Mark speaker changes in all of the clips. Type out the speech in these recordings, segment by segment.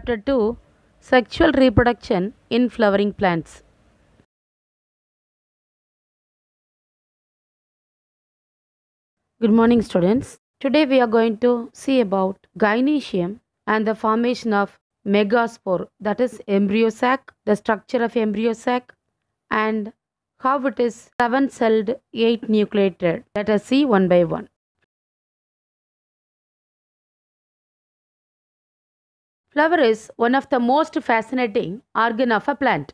Speaker 1: Chapter 2 Sexual Reproduction in Flowering Plants. Good morning, students. Today we are going to see about gynecium and the formation of megaspore, that is embryo sac, the structure of embryo sac, and how it is seven celled, eight nucleated. Let us see one by one. Flower is one of the most fascinating organ of a plant.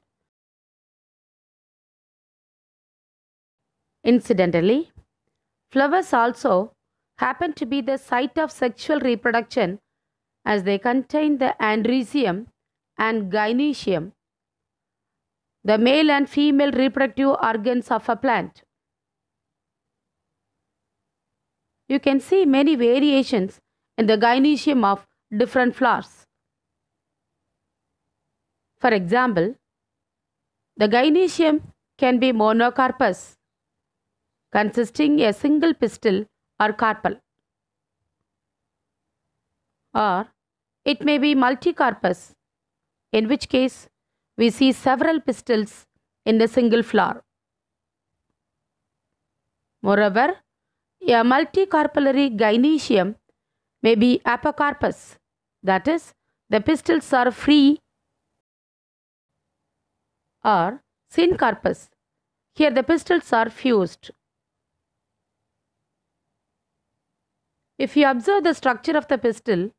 Speaker 1: Incidentally, flowers also happen to be the site of sexual reproduction as they contain the androecium and gynecium, the male and female reproductive organs of a plant. You can see many variations in the gynecium of different flowers. For example, the gynecium can be monocarpous, consisting a single pistil or carpel, or it may be multicarpous, in which case we see several pistils in a single flower. Moreover, a multicarpellary gynecium may be apocarpous, that is, the pistils are free or syncarpous. Here the pistils are fused. If you observe the structure of the pistil,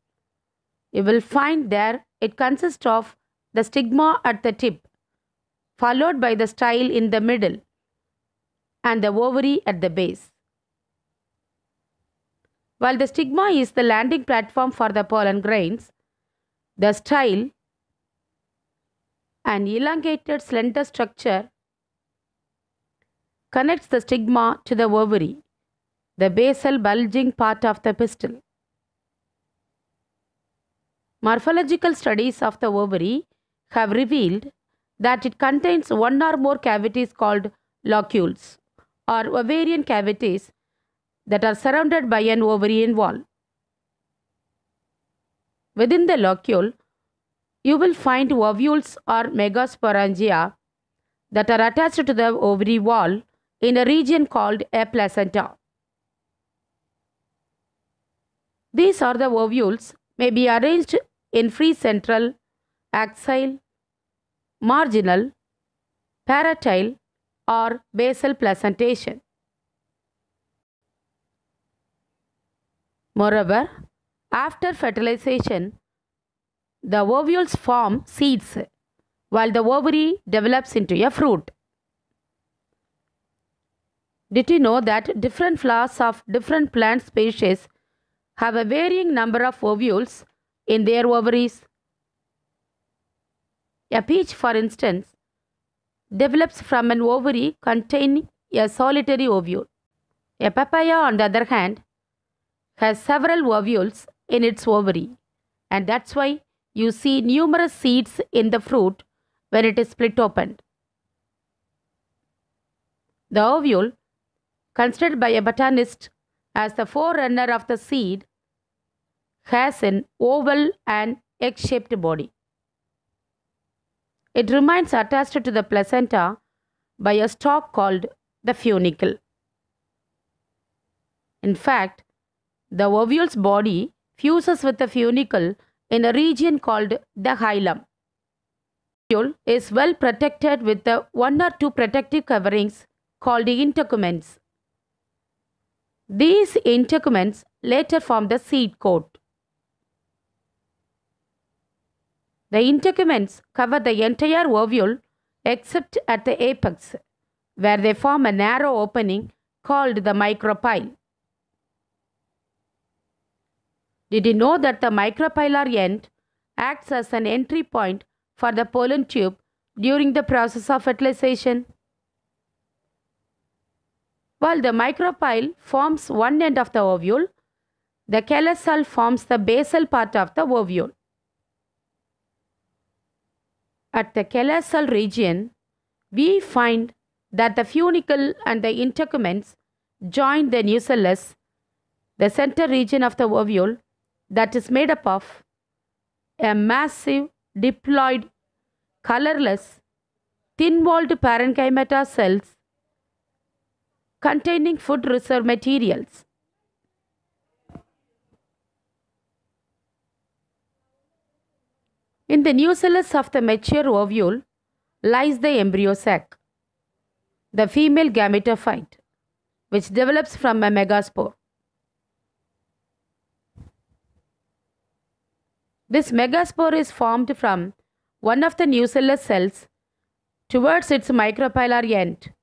Speaker 1: you will find there it consists of the stigma at the tip, followed by the style in the middle, and the ovary at the base. While the stigma is the landing platform for the pollen grains, the style an elongated slender structure connects the stigma to the ovary, the basal bulging part of the pistil. Morphological studies of the ovary have revealed that it contains one or more cavities called locules or ovarian cavities that are surrounded by an ovarian wall. Within the locule, you will find ovules or megasporangia that are attached to the ovary wall in a region called a placenta. These are the ovules may be arranged in free central, axile, marginal, parietal or basal placentation. Moreover, after fertilization, the ovules form seeds while the ovary develops into a fruit. Did you know that different flowers of different plant species have a varying number of ovules in their ovaries? A peach, for instance, develops from an ovary containing a solitary ovule. A papaya, on the other hand, has several ovules in its ovary, and that's why you see numerous seeds in the fruit when it is split open. The ovule, considered by a botanist as the forerunner of the seed, has an oval and egg shaped body. It remains attached to the placenta by a stalk called the funicle. In fact, the ovule's body fuses with the funicle in a region called the hilum. The ovule is well protected with one or two protective coverings called the integuments. These integuments later form the seed coat. The integuments cover the entire ovule except at the apex, where they form a narrow opening called the micropyle. Did you know that the micropylar end acts as an entry point for the pollen tube during the process of fertilization? While the micropyle forms one end of the ovule, the chalaza forms the basal part of the ovule. At the chalazal region, we find that the funicle and the integuments join the nucellus, the center region of the ovule that is made up of a massive, diploid, colorless, thin-walled parenchyma cells containing food reserve materials. In the nucellus of the mature ovule lies the embryo sac, the female gametophyte, which develops from a megaspore. This megaspore is formed from one of the nucellus cells towards its micropylar end,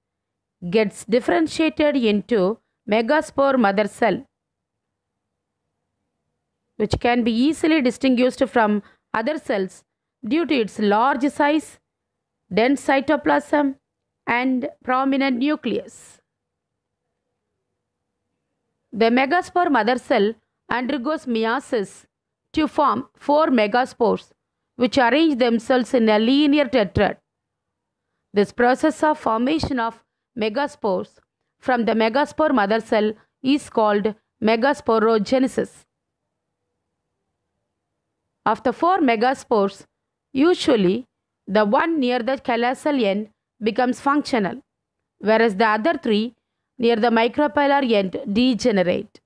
Speaker 1: gets differentiated into megaspore mother cell, which can be easily distinguished from other cells due to its large size, dense cytoplasm, and prominent nucleus. The megaspore mother cell undergoes meiosis to form four megaspores which arrange themselves in a linear tetrad. This process of formation of megaspores from the megaspore mother cell is called megasporogenesis. Of the four megaspores, usually the one near the chalazal end becomes functional, whereas the other three near the micropylar end degenerate.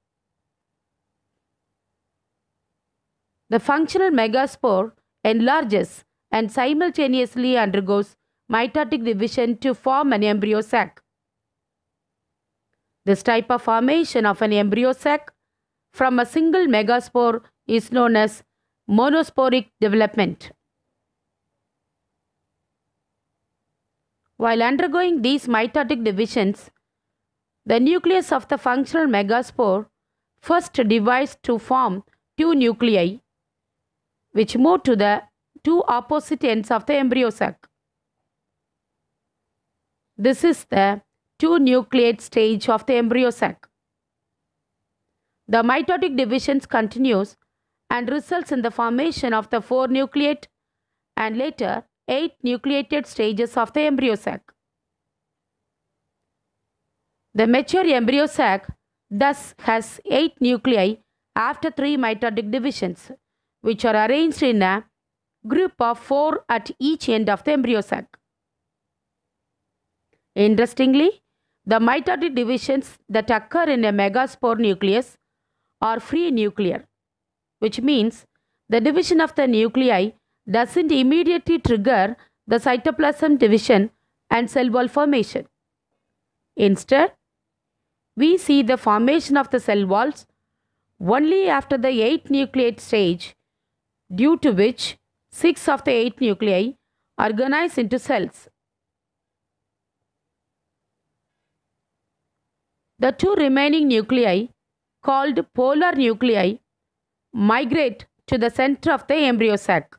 Speaker 1: The functional megaspore enlarges and simultaneously undergoes mitotic division to form an embryo sac. This type of formation of an embryo sac from a single megaspore is known as monosporic development. While undergoing these mitotic divisions, the nucleus of the functional megaspore first divides to form two nuclei which move to the two opposite ends of the embryo sac. This is the two nucleate stage of the embryo sac. The mitotic divisions continues and results in the formation of the four nucleate and later eight nucleated stages of the embryo sac. The mature embryo sac thus has eight nuclei after three mitotic divisions which are arranged in a group of four at each end of the embryo sac. Interestingly, the mitotic divisions that occur in a megaspore nucleus are free nuclear, which means the division of the nuclei doesn't immediately trigger the cytoplasm division and cell wall formation. Instead, we see the formation of the cell walls only after the 8 nucleate stage due to which six of the eight nuclei organize into cells. The two remaining nuclei, called polar nuclei, migrate to the center of the embryo sac.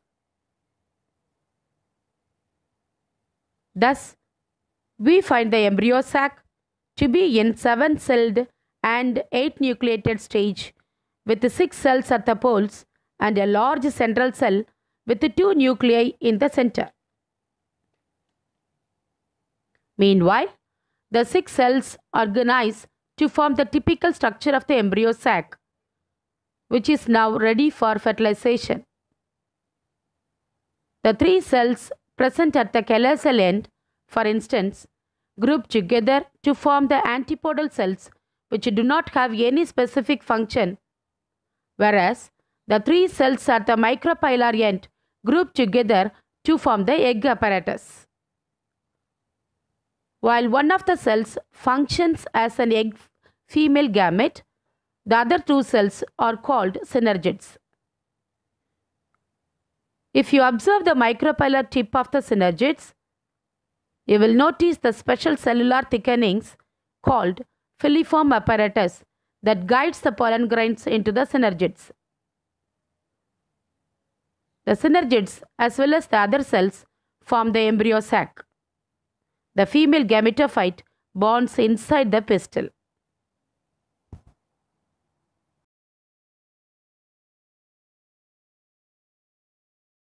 Speaker 1: Thus, we find the embryo sac to be in seven celled and eight nucleated stage with six cells at the poles and a large central cell with two nuclei in the center. Meanwhile, the six cells organize to form the typical structure of the embryo sac, which is now ready for fertilization. The three cells present at the chalazal end, for instance, group together to form the antipodal cells which do not have any specific function, whereas the three cells at the micropylar end group together to form the egg apparatus. While one of the cells functions as an egg female gamete, the other two cells are called synergids. If you observe the micropylar tip of the synergids, you will notice the special cellular thickenings called filiform apparatus that guides the pollen grains into the synergids. The synergids as well as the other cells form the embryo sac. The female gametophyte bonds inside the pistil.